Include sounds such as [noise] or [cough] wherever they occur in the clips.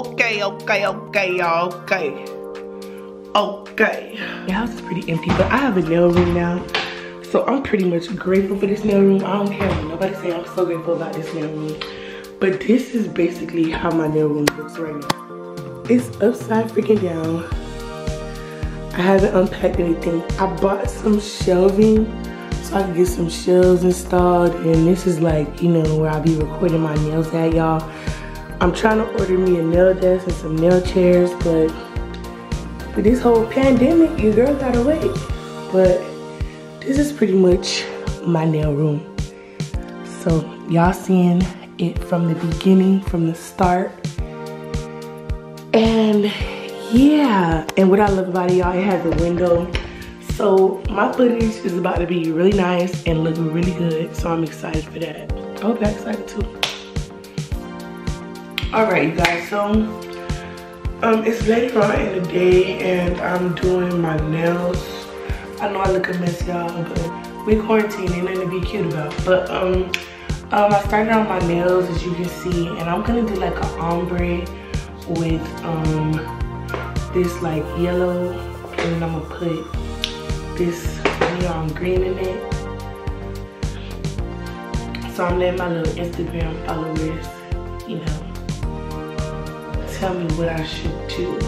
Okay, okay, okay, okay. Okay. The house is pretty empty, but I have a nail room now. So I'm pretty much grateful for this nail room. I don't care what nobody say I'm so grateful about this nail room. But this is basically how my nail room looks right now. It's upside freaking down. I haven't unpacked anything. I bought some shelving so I can get some shelves installed. And this is like, you know, where I'll be recording my nails at, y'all. I'm trying to order me a nail desk and some nail chairs, but with this whole pandemic, your girl gotta wait. But this is pretty much my nail room. So y'all seeing it from the beginning, from the start. And yeah, and what I love about it, y'all, it has a window. So my footage is about to be really nice and look really good. So I'm excited for that. I hope you're excited too. All right, you guys, so um, it's later on in the day and I'm doing my nails. I know I look a mess, y'all, but we quarantine, ain't nothing to be cute about. But um, um, I started on my nails, as you can see, and I'm gonna do like an ombre with um, this like yellow, and I'm gonna put this neon green in it. So I'm letting my little Instagram followers, you know, tell me what I should do.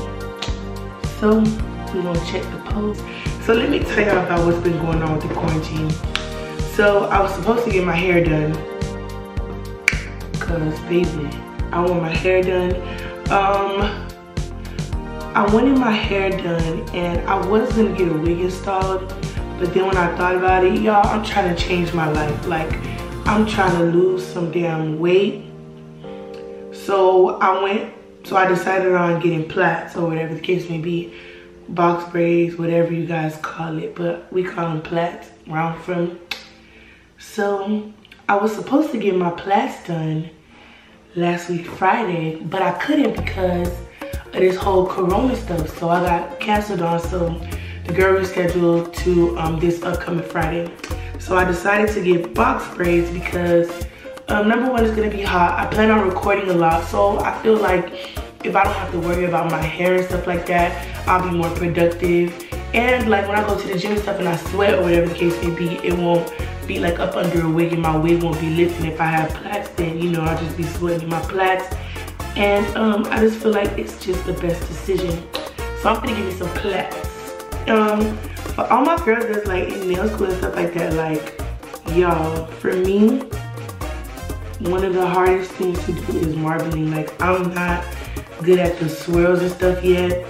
So we're gonna check the post. So let me tell y'all about what's been going on with the quarantine. So I was supposed to get my hair done Cause baby, I want my hair done. Um, I wanted my hair done and I was gonna get a wig installed, but then when I thought about it, y'all, I'm trying to change my life. Like, I'm trying to lose some damn weight. So I went, so I decided on getting plaits or whatever the case may be. Box braids, whatever you guys call it, but we call them plaits where I'm from. So I was supposed to get my plaits done last week Friday, but I couldn't because of this whole corona stuff. So I got canceled on, so the girl rescheduled to um, this upcoming Friday. So I decided to get box braids because um, number one, it's gonna be hot. I plan on recording a lot, so I feel like if I don't have to worry about my hair and stuff like that, I'll be more productive. And like when I go to the gym and stuff and I sweat or whatever the case may be, it won't be like up under a wig and my wig won't be lifting. If I have plaits, then you know, I'll just be sweating my plaits. And um, I just feel like it's just the best decision. So I'm gonna give you some plaits. Um, for all my girls that's like in nail school and stuff like that, like y'all, for me, one of the hardest things to do is marbling. Like I'm not good at the swirls and stuff yet.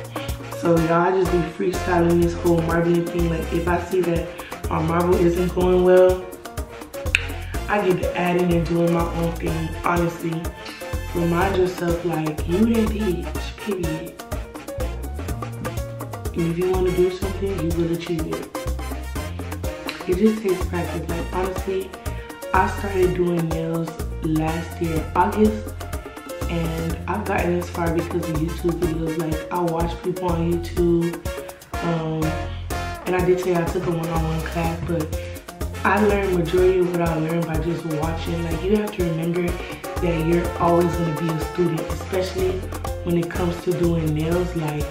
So y'all just be freestyling this whole marbling thing. Like if I see that my marble isn't going well, I get to adding and doing my own thing. Honestly, remind yourself like you that bitch, period. And if you want to do something, you will achieve it. It just takes practice. Like honestly, I started doing nails last year, August, and I've gotten this far because of YouTube videos. Like I watch people on YouTube. Um, and I did say I took a one-on-one -on -one class, but I learned majority of what I learned by just watching. Like you have to remember that you're always gonna be a student, especially when it comes to doing nails. Like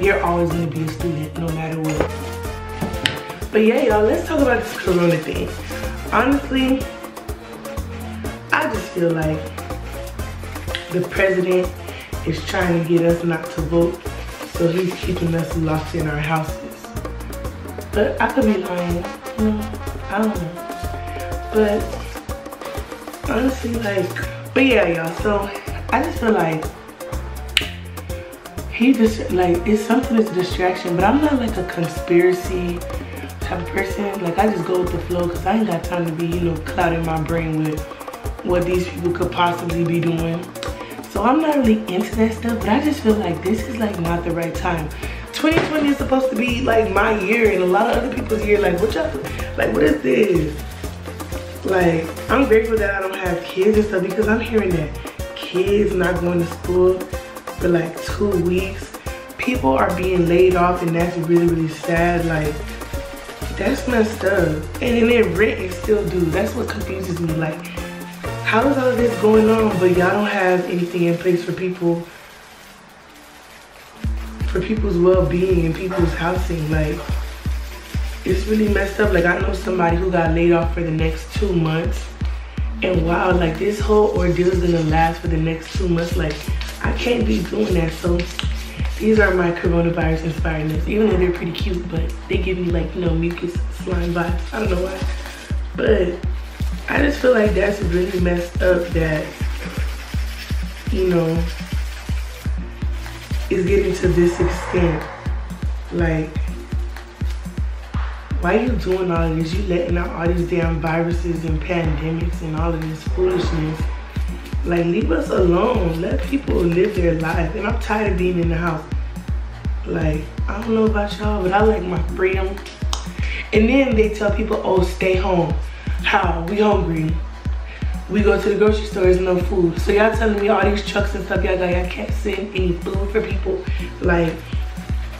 you're always gonna be a student no matter what. But yeah, y'all, let's talk about this corona thing. Honestly, I just feel like the president is trying to get us not to vote, so he's keeping us locked in our houses. But I could be lying. Mm, I don't know. But honestly, like, but yeah, y'all. So I just feel like he just like it's something that's a distraction. But I'm not like a conspiracy type of person. Like I just go with the flow because I ain't got time to be, you know, clouding my brain with what these people could possibly be doing. So I'm not really into that stuff, but I just feel like this is like not the right time. 2020 is supposed to be like my year and a lot of other people's year. Like, what y'all, like, what is this? Like, I'm grateful that I don't have kids and stuff because I'm hearing that kids not going to school for like two weeks. People are being laid off and that's really, really sad. Like, that's messed up. And then rent is still due. That's what confuses me. Like, how is all this going on, but y'all don't have anything in place for people for people's well-being and people's housing. Like, it's really messed up. Like, I know somebody who got laid off for the next two months. And wow, like this whole ordeal is gonna last for the next two months. Like, I can't be doing that. So these are my coronavirus inspired notes. Even though they're pretty cute, but they give me like, you know, mucus slime vibes. I don't know why. But I just feel like that's really messed up that, you know, is getting to this extent. Like, why are you doing all of this? You letting out all these damn viruses and pandemics and all of this foolishness. Like, leave us alone. Let people live their life. And I'm tired of being in the house. Like, I don't know about y'all, but I like my freedom. And then they tell people, oh, stay home. How? We hungry. We go to the grocery store, there's no food. So y'all telling me all these trucks and stuff, y'all got, y'all can't send any food for people. Like,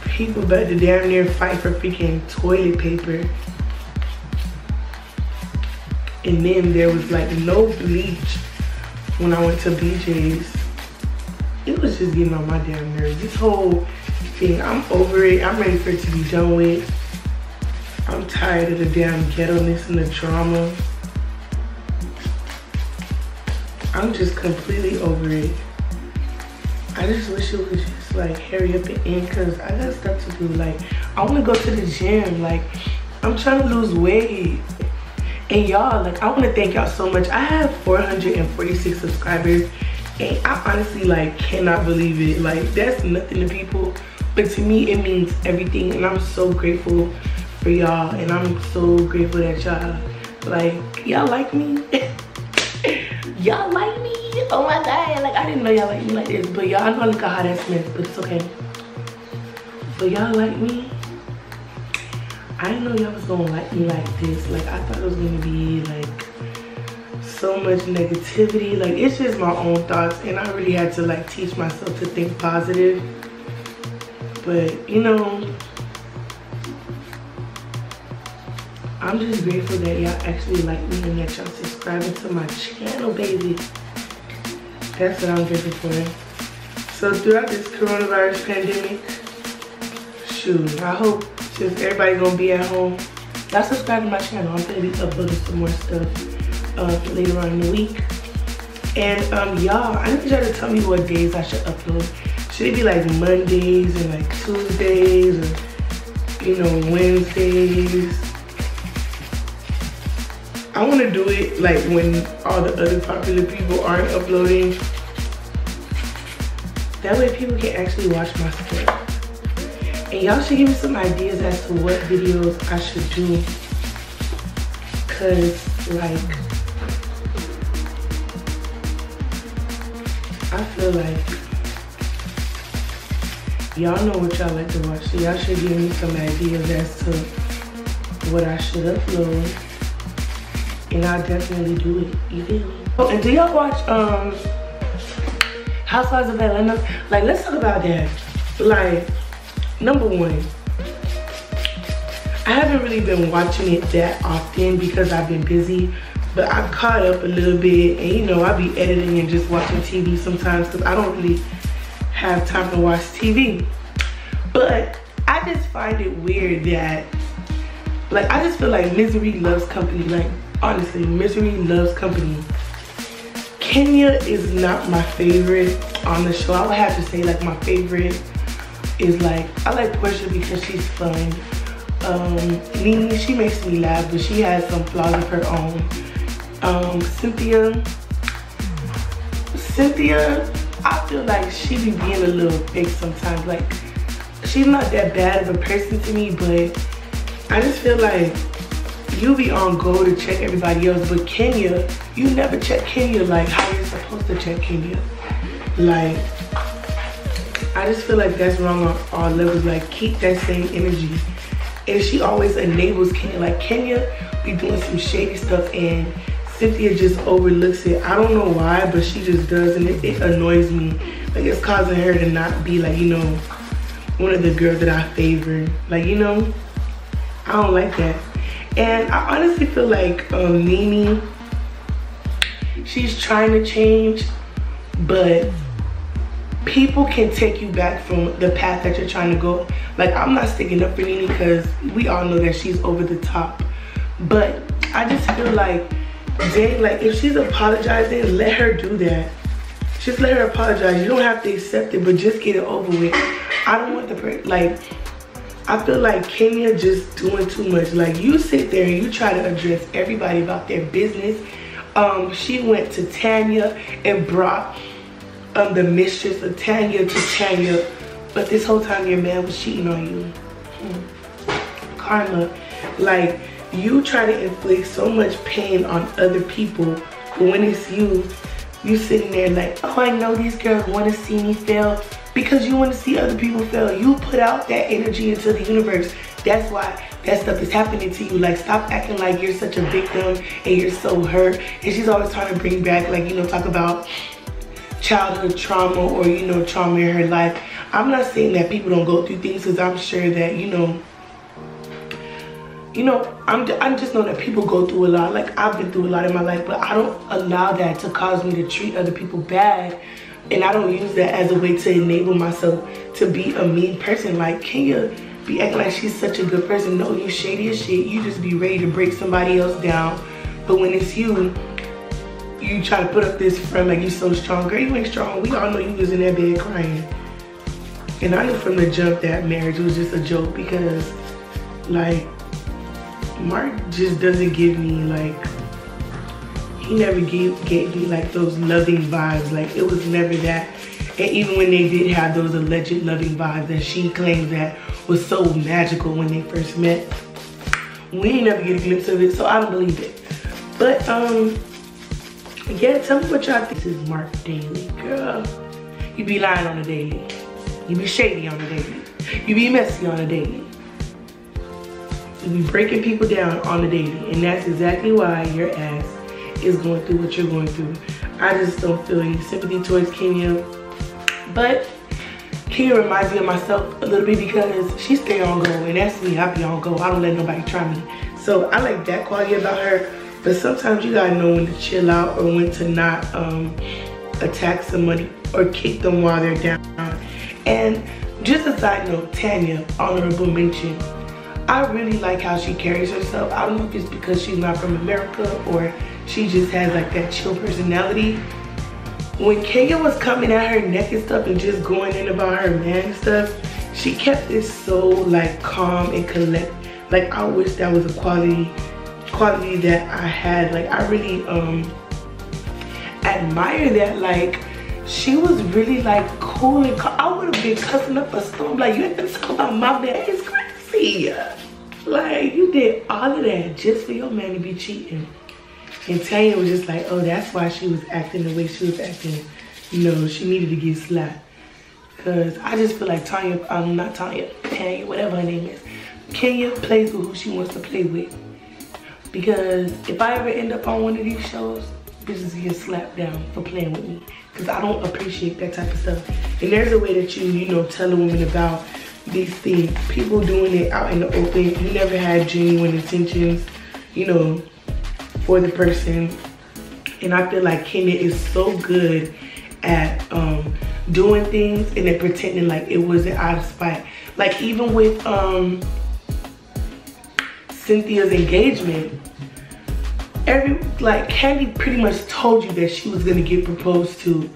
people better damn near fight for freaking toilet paper. And then there was like no bleach when I went to BJ's. It was just getting on my damn nerves. This whole thing, I'm over it. I'm ready for it to be done with. I'm tired of the damn ghetto-ness and the drama. I'm just completely over it. I just wish it was just like hurry up and end because I got stuff to do. Like, I want to go to the gym. Like, I'm trying to lose weight. And y'all, like, I want to thank y'all so much. I have 446 subscribers. And I honestly, like, cannot believe it. Like, that's nothing to people. But to me, it means everything. And I'm so grateful for y'all and I'm so grateful that y'all like y'all like me [laughs] y'all like me oh my god like I didn't know y'all like me like this but y'all know look a ass mess but it's okay but y'all like me I didn't know y'all was gonna like me like this like I thought it was gonna be like so much negativity like it's just my own thoughts and I really had to like teach myself to think positive but you know I'm just grateful that y'all actually like me and that y'all subscribing to my channel, baby. That's what I'm grateful for. So throughout this coronavirus pandemic, shoot, I hope just everybody gonna be at home. Y'all subscribe to my channel. I'm gonna be uploading some more stuff uh, later on in the week. And um, y'all, I need y'all to tell me what days I should upload. Should it be like Mondays and like Tuesdays or, you know, Wednesdays? I want to do it like when all the other popular people aren't uploading. That way people can actually watch my stuff. And y'all should give me some ideas as to what videos I should do. Cause like, I feel like y'all know what y'all like to watch. So y'all should give me some ideas as to what I should upload and I'll definitely do it. You feel me? Oh, and do y'all watch um Housewives of Atlanta? Like, let's talk about that. Like, number one, I haven't really been watching it that often because I've been busy, but I've caught up a little bit, and you know, I be editing and just watching TV sometimes because I don't really have time to watch TV. But I just find it weird that, like, I just feel like misery loves company. Like, honestly, Misery loves company. Kenya is not my favorite on the show. I would have to say like my favorite is like, I like Porsha because she's fun. Um, Nene, she makes me laugh, but she has some flaws of her own. Um, Cynthia, Cynthia, I feel like she be being a little fake sometimes. Like, she's not that bad of a person to me, but I just feel like you be on go to check everybody else, but Kenya, you never check Kenya like how you're supposed to check Kenya. Like, just feel like that's wrong on all levels. Like, keep that same energy. And she always enables Kenya. Like, Kenya be doing some shady stuff and Cynthia just overlooks it. I don't know why, but she just does and it, it annoys me. Like, it's causing her to not be like, you know, one of the girls that I favor. Like, you know, I don't like that. And I honestly feel like um, Nene, she's trying to change, but people can take you back from the path that you're trying to go. Like I'm not sticking up for Nene because we all know that she's over the top. But I just feel like, dang, like if she's apologizing, let her do that. Just let her apologize. You don't have to accept it, but just get it over with. I don't want the, like, I feel like Kenya just doing too much. Like you sit there and you try to address everybody about their business. Um, she went to Tanya and brought um, the mistress of Tanya to Tanya. But this whole time your man was cheating on you. Karma. Like you try to inflict so much pain on other people. When it's you, you sitting there like, oh, I know these girls want to see me fail because you want to see other people fail. You put out that energy into the universe. That's why that stuff is happening to you. Like, stop acting like you're such a victim and you're so hurt. And she's always trying to bring back, like, you know, talk about childhood trauma or, you know, trauma in her life. I'm not saying that people don't go through things because I'm sure that, you know, you know, I'm, I just know that people go through a lot. Like, I've been through a lot in my life, but I don't allow that to cause me to treat other people bad and I don't use that as a way to enable myself to be a mean person. Like Kenya be acting like she's such a good person. No, you shady as shit. You just be ready to break somebody else down. But when it's you, you try to put up this front like you so strong. Girl, you ain't strong. We all know you was in that bed crying. And I knew from the jump that marriage was just a joke because like Marc just doesn't give me like he never gave, gave me like those loving vibes. Like it was never that. And even when they did have those alleged loving vibes that she claims that was so magical when they first met, we ain't never get a glimpse of it, so I don't believe it. But um, yeah, tell me what y'all think. This is Marc Daly, girl. You be lying on the daily. You be shady on the daily. You be messy on the daily. You be breaking people down on the daily. And that's exactly why your ass is going through what you're going through. I just don't feel any sympathy towards Kenya. But Kenya reminds me of myself a little bit because she stay on go and that's me, I be on go. I don't let nobody try me. So I like that quality about her. But sometimes you gotta know when to chill out or when to not um, attack somebody or kick them while they're down. And just a side note, Tanya, honorable mention. I really like how she carries herself. I don't know if it's because she's not from America or she just has like that chill personality. When Kenya was coming at her neck and stuff and just going in about her man and stuff, she kept it so like calm and collect. Like I wish that was a quality quality that I had. Like I really um admire that. Like she was really like cool and I would have been cussing up a storm. Like you ain't been talking about my man. It's crazy. Like you did all of that just for your man to be cheating. And Tanya was just like, oh, that's why she was acting the way she was acting. You know, she needed to get slapped. Because I just feel like Tanya, I'm um, not Tanya, Tanya, whatever her name is. Kenya plays with who she wants to play with. Because if I ever end up on one of these shows, bitches get slapped down for playing with me. Because I don't appreciate that type of stuff. And there's a way that you, you know, tell a woman about these things. People doing it out in the open. You never had genuine intentions, you know, for the person. And I feel like Kenya is so good at um, doing things and then pretending like it wasn't out of spite. Like even with um, Cynthia's engagement, every like Kandi pretty much told you that she was gonna get proposed to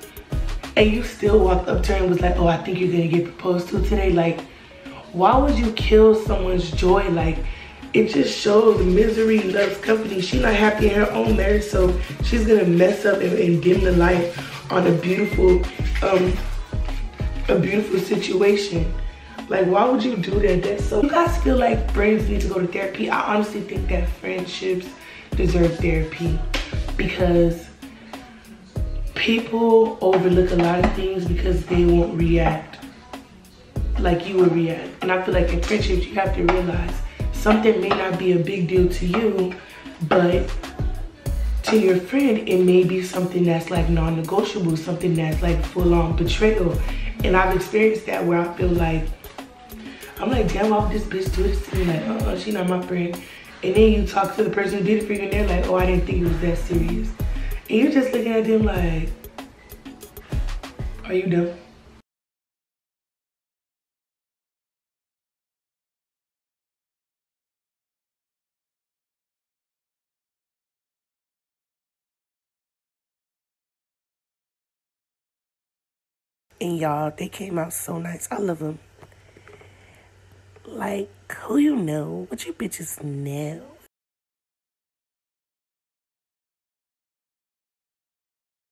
and you still walked up to her and was like, oh, I think you're gonna get proposed to today. Like, why would you kill someone's joy? Like, it just shows misery loves company. She's not happy in her own marriage, so she's gonna mess up and, and dim the light on a beautiful, um, a beautiful situation. Like, why would you do that? That's so. You guys feel like friends need to go to therapy? I honestly think that friendships deserve therapy because people overlook a lot of things because they won't react like you would react. And I feel like in friendships, you have to realize something may not be a big deal to you, but to your friend, it may be something that's like non-negotiable, something that's like full-on betrayal. And I've experienced that where I feel like, I'm like, damn, off this bitch do this to me. Like, oh she not my friend. And then you talk to the person who did it for you and they're like, oh, I didn't think it was that serious. And you're just looking at them like, are you dumb? And y'all, they came out so nice. I love them. Like, who you know? What you bitches know?